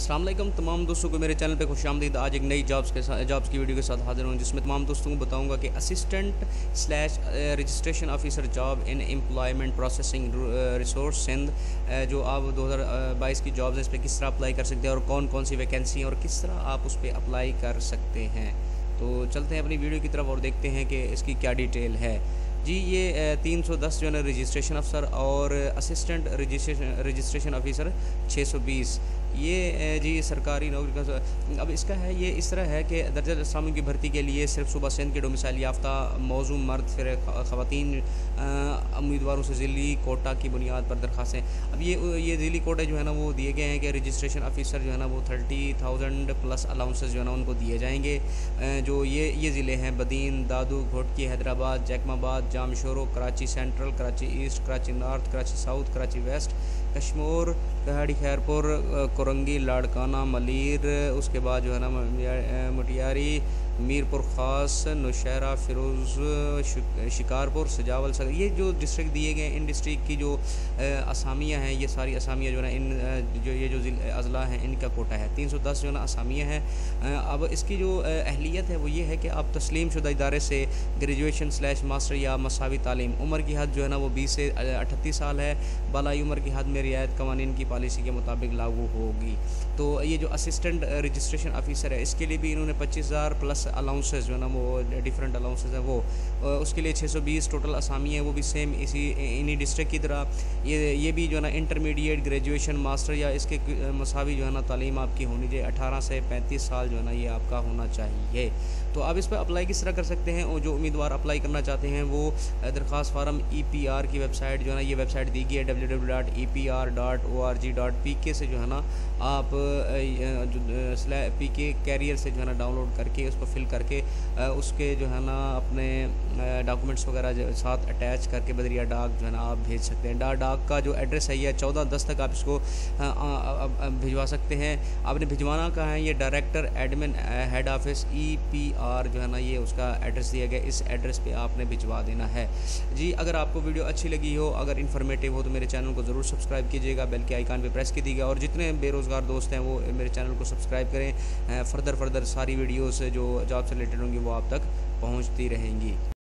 वालेकुम। तमाम दोस्तों को मेरे चैनल पे खुश आमदीद। आज एक नई जॉब्स के साथ जॉब्स की वीडियो के साथ हाजिर हूँ, जिसमें तमाम दोस्तों को बताऊँगा कि assistant slash registration officer job in employment processing resource Sindh जो आप 2022 की जॉब्स हैं, इस पर किस तरह अप्लाई कर सकते हैं और कौन कौन सी वैकेंसी हैं और किस तरह आप उस पर अप्लाई कर सकते हैं। तो चलते हैं अपनी वीडियो की तरफ़ और देखते हैं कि इसकी क्या डिटेल है। जी, ये तीन सौ दस जो है रजिस्ट्रेशन अफसर और असिस्टेंट रजिस्ट्रेशन रजिस्ट्रेशन ऑफिसर छः सौ बीस। ये जी सरकारी नौकरी का अब इसका है, ये इस तरह है कि दर्जा इस्लामी की भर्ती के लिए सिर्फ़ सुबह सिंध के डोमिसाइल याफ्ता मौजू मर्द, फिर ख़वान उम्मीदवारों से ज़िली कोटा की बुनियाद पर दरख्वास्तें अब ये ये ज़िली कोटे जो है ना वो दिए गए हैं कि रजिस्ट्रेशन ऑफिसर जो है ना वो थर्टी थाउज़ेंड प्लस अलाउंसेस जो है ना उनको दिए जाएँगे। जो ये ये ज़िले हैं, Badin, Dadu, Ghotki, Hyderabad, Jacobabad Jamshoro Karachi central Karachi east Karachi north Karachi south Karachi west Kashmore कहाड़ी Khairpur Korangi, Larkana, Malir, उसके बाद जो है ना मटियारी मीरपुर ख़ास, नौशहरा, फ़िरोज़ शिकारपुर, सजावल सगर ये जो डिस्ट्रिक्ट दिए गए इन डिस्ट्रिक्ट की जो असामियाँ हैं, ये सारी असामियाँ जो है ना इन जो ये जो अज़ला हैं, इनका कोटा है। तीन सौ दस जो ना असामियाँ हैं। अब इसकी जो अहलियत है वो ये है कि आप तस्लीम शुदा इदारे से ग्रेजुएशन स्लैश मास्टर या मसावी तालीम, उम्र की हद जो है ना, वो बीस से अठतीस साल है। बालाई उम्र की हद में रियायत कवानीन की पॉलिसी के मुताबिक लागू होगी। तो ये जो असिस्टेंट रजिस्ट्रेशन ऑफिसर है, इसके लिए भी इन्होंने पच्चीस हज़ार प्लस अलाउंसेस जो है ना, वो डिफरेंट अलाउंसेज हैं वो। उसके लिए 620 टोटल असामी है, वो भी सेम इसी, इन्हीं डिस्ट्रिक्ट की तरह। ये ये भी जो है ना इंटरमीडिएट ग्रेजुएशन मास्टर या इसके मसावी जो है ना, तालीम आपकी होनी चाहिए। अठारह से पैंतीस साल जो है ना, ये आपका होना चाहिए। तो आप इस पर अप्लाई किस तरह कर सकते हैं? और जो उम्मीदवार अप्लाई करना चाहते हैं, वो दरख्वास्त फार्म ई पी आर की वेबसाइट जो है ना, ये वेबसाइट दी गई है W W dot E P R O R G dot P K से जो है ना, आप पी के कैरियर से जो है ना डाउनलोड करके उसको फिल करके उसके जो है ना, अपने डॉक्यूमेंट्स वगैरह साथ अटैच करके बदरिया डाक जो है ना, आप भेज सकते हैं। डा, डाक का जो एड्रेस है यह चौदह दस तक आप इसको भिजवा सकते हैं। आपने भिजवाना कहा है? ये director admin head office E P R जो है ना, ये उसका एड्रेस दिया गया। इस एड्रेस पे आपने भिजवा देना है। जी, अगर आपको वीडियो अच्छी लगी हो, अगर इन्फॉर्मेटिव हो तो मेरे चैनल को ज़रूर सब्सक्राइब कीजिएगा। बेल के आइकान पर प्रेस कीजिएगा। और जितने बेरोज़गार दोस्त हैं, वो मेरे चैनल को सब्सक्राइब करें। फर्दर फर्दर सारी वीडियोस जो जॉब से रिलेटेड होंगी वो आप तक पहुँचती रहेंगी।